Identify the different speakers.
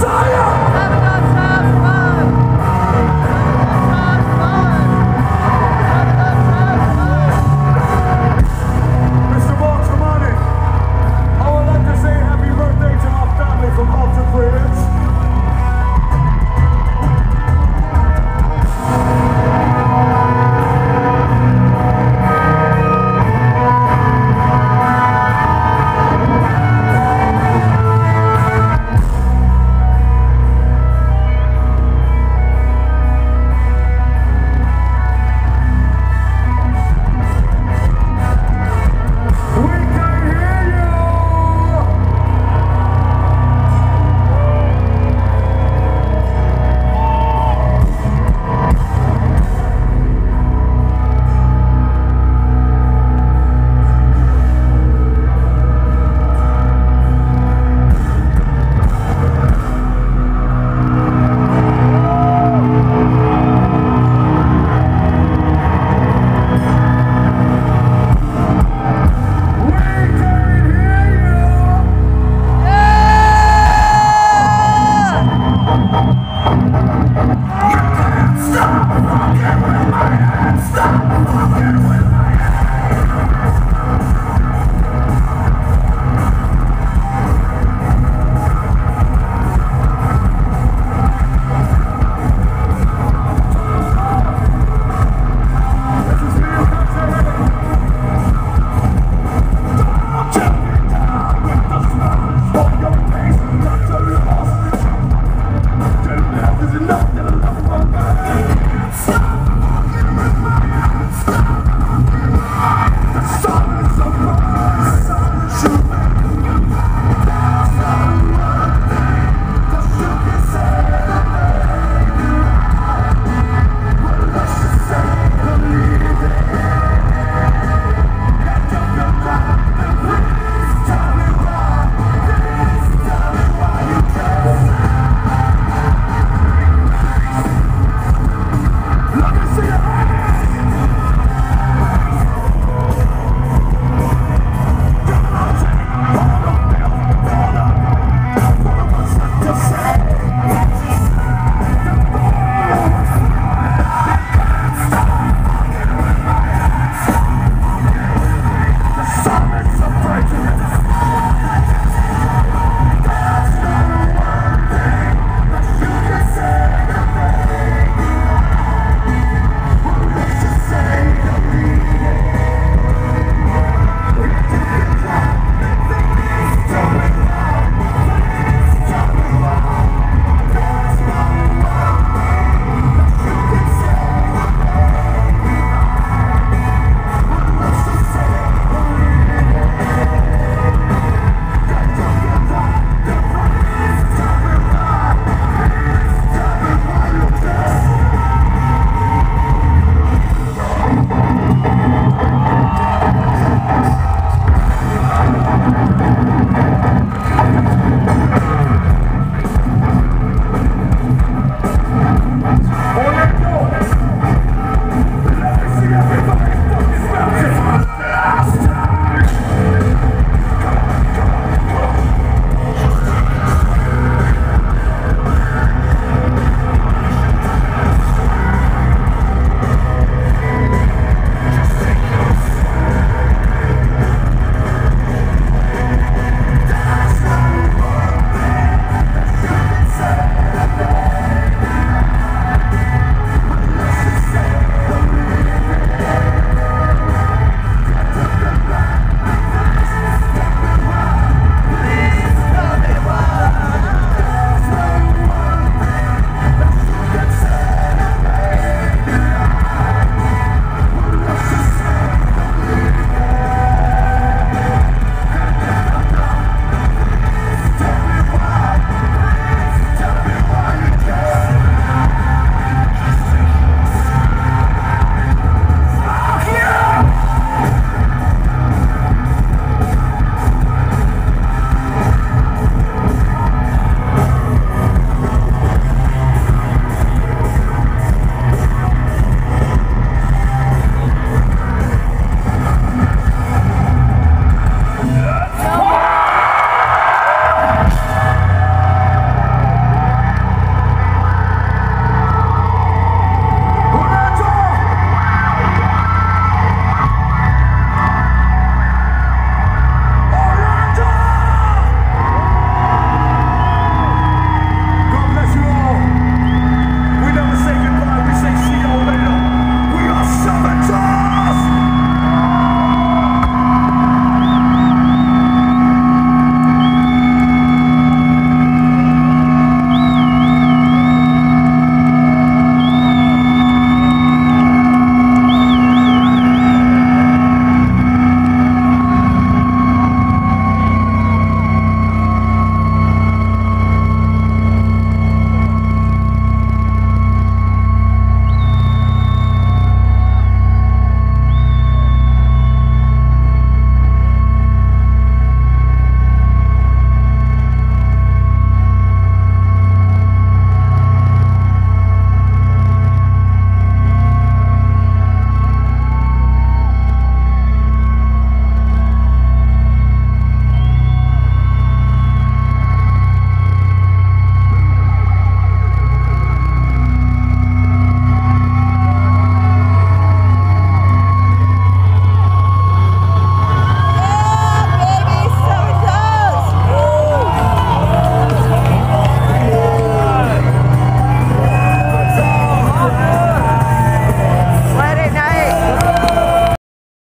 Speaker 1: Messiah!